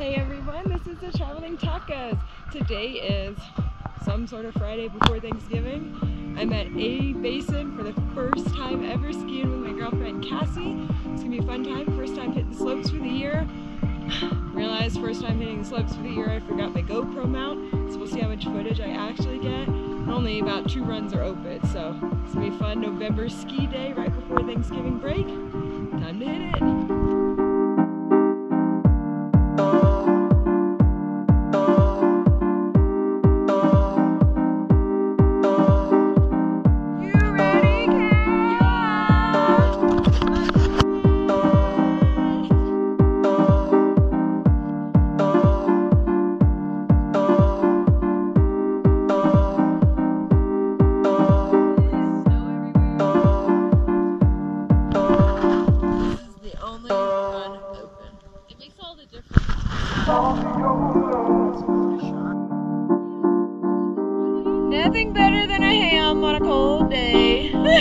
Hey everyone, this is the Traveling Tacos. Today is some sort of Friday before Thanksgiving. I'm at A Basin for the first time ever skiing with my girlfriend Cassie. It's gonna be a fun time, first time hitting the slopes for the year. Realized first time hitting the slopes for the year I forgot my GoPro mount, so we'll see how much footage I actually get. And Only about two runs are open, so it's gonna be fun November ski day right before Thanksgiving break.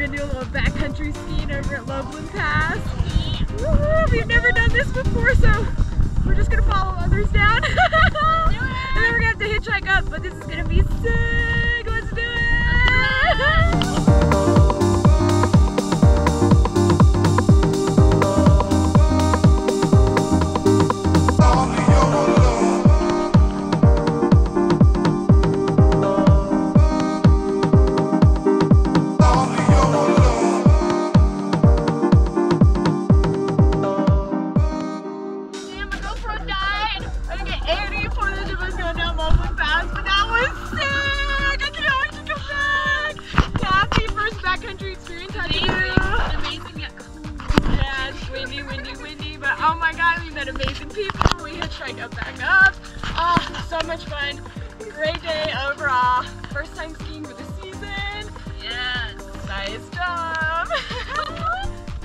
gonna do a little backcountry skiing over at Loveland Pass. We've never done this before, so we're just gonna follow others down. and then we're gonna have to hitchhike up, but this is gonna be sick! We hitchhiked back up. Oh, so much fun. Great day overall. First time skiing for the season. Yes. Nice job.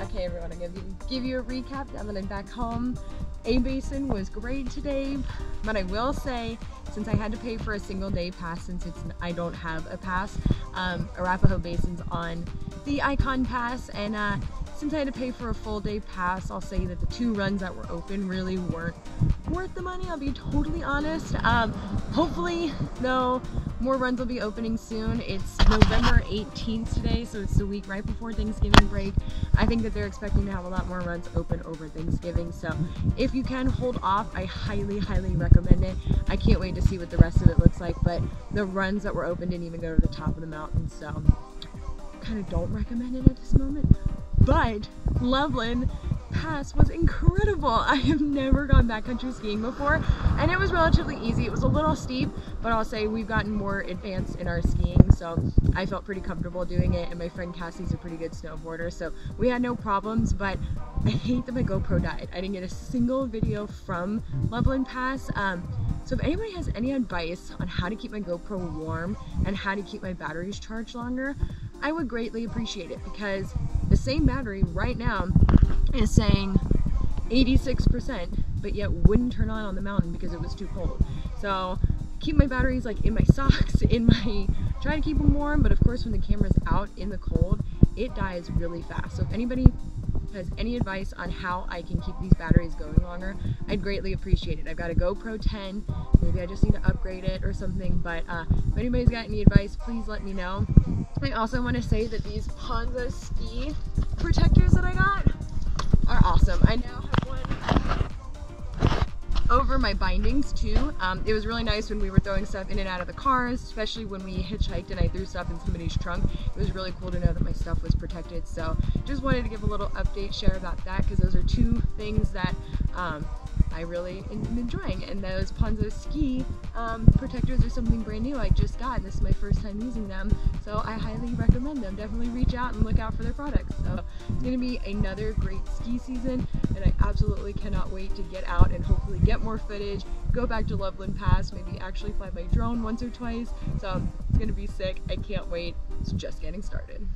okay, everyone, I'm gonna give, give you a recap now that I'm back home. A Basin was great today, but I will say, since I had to pay for a single day pass since it's I don't have a pass, um, Arapahoe Basin's on the Ikon Pass, and uh, since I had to pay for a full day pass, I'll say that the two runs that were open really weren't worth the money, I'll be totally honest. Um, hopefully, though, more runs will be opening soon. It's November 18th today, so it's the week right before Thanksgiving break. I think that they're expecting to have a lot more runs open over Thanksgiving, so if you can hold off, I highly, highly recommend it. I can't wait to see what the rest of it looks like, but the runs that were open didn't even go to the top of the mountain, so kind of don't recommend it at this moment. But Loveland pass was incredible. I have never gone backcountry skiing before and it was relatively easy. It was a little steep, but I'll say we've gotten more advanced in our skiing, so I felt pretty comfortable doing it and my friend Cassie's a pretty good snowboarder, so we had no problems, but I hate that my GoPro died. I didn't get a single video from Loveland Pass. Um, so if anybody has any advice on how to keep my GoPro warm and how to keep my batteries charged longer, I would greatly appreciate it because same battery right now is saying 86%, but yet wouldn't turn on on the mountain because it was too cold. So keep my batteries like in my socks, in my, try to keep them warm, but of course when the camera's out in the cold, it dies really fast. So if anybody has any advice on how I can keep these batteries going longer, I'd greatly appreciate it. I've got a GoPro 10, maybe I just need to upgrade it or something, but uh, if anybody's got any advice, please let me know. I also want to say that these PondoZ ski protectors that I got are awesome. I now have over my bindings too. Um, it was really nice when we were throwing stuff in and out of the cars, especially when we hitchhiked and I threw stuff in somebody's trunk. It was really cool to know that my stuff was protected. So just wanted to give a little update, share about that, because those are two things that um, I really am enjoying. And those PondoZ ski um, protectors are something brand new I just got. This is my first time using them, so I highly recommend them. Definitely reach out and look out for their products. So it's going to be another great ski season, and I absolutely cannot wait to get out and hopefully get more footage, go back to Loveland Pass, maybe actually fly my drone once or twice. So it's going to be sick. I can't wait. It's just getting started.